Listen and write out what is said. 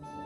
Bye.